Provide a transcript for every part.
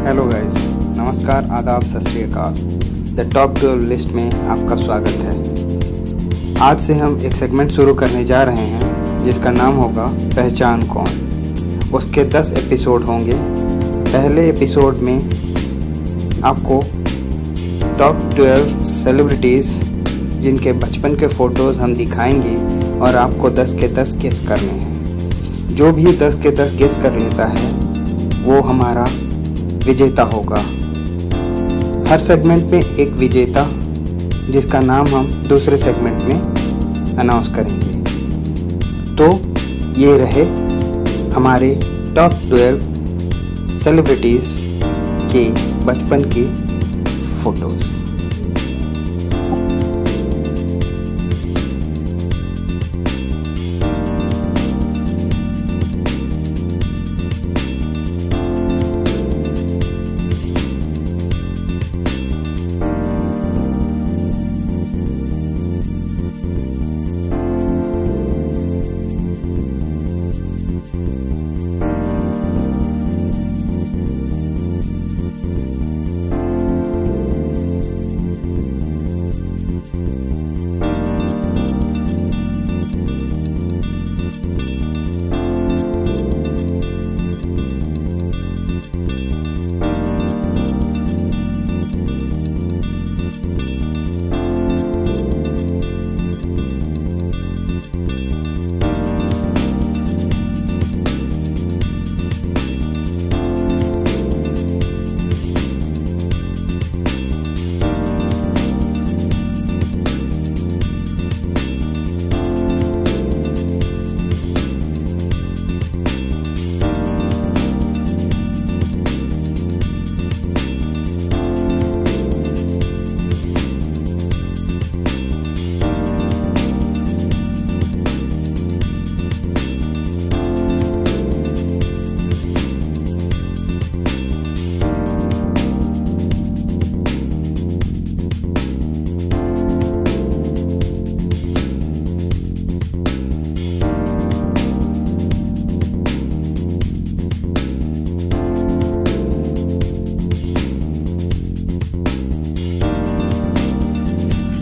Hello guys नमस्कार, आदाब, सत श्री अकाल। द टॉप ट्वेल्व लिस्ट में आपका स्वागत है। आज से हम एक सेगमेंट शुरू करने जा रहे हैं, जिसका नाम होगा पहचान कौन। उसके 10 एपिसोड होंगे। पहले एपिसोड में आपको टॉप 12 सेलिब्रिटीज़ जिनके बचपन के फ़ोटोज़ हम दिखाएँगे और आपको 10 के 10 गेस करने हैं। जो भी 10 के 10 गेस कर लेता है, वो हमारा विजेता होगा। हर सेगमेंट में एक विजेता, जिसका नाम हम दूसरे सेगमेंट में अनाउंस करेंगे। तो ये रहे हमारे टॉप ट्वेल्व सेलिब्रिटीज़ के बचपन के फ़ोटोज़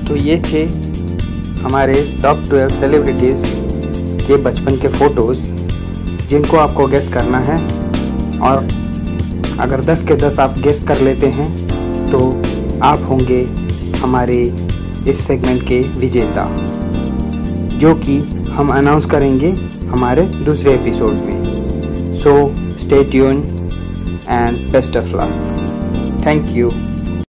तो ये थे हमारे टॉप ट्वेल्व सेलिब्रिटीज़ के बचपन के फ़ोटोज़ जिनको आपको गेस करना है। और अगर 10 के 10 आप गेस कर लेते हैं तो आप होंगे हमारे इस सेगमेंट के विजेता, जो कि हम अनाउंस करेंगे हमारे दूसरे एपिसोड में। So stay tune and best of luck thank you